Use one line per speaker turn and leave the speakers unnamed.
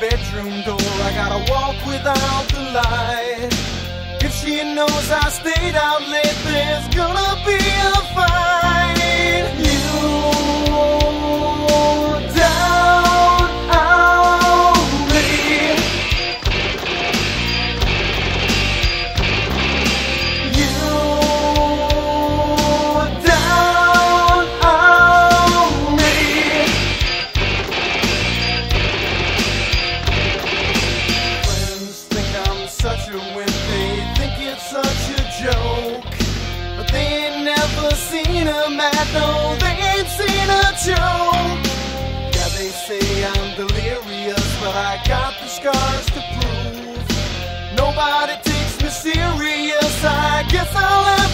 bedroom door. I gotta walk without the light. If she knows I stayed out late, there's gonna be think it's such a joke. But they ain't never seen a mad, no, they ain't seen a joke. Yeah, they say I'm delirious, but I got the scars to prove. Nobody takes me serious, I guess I'll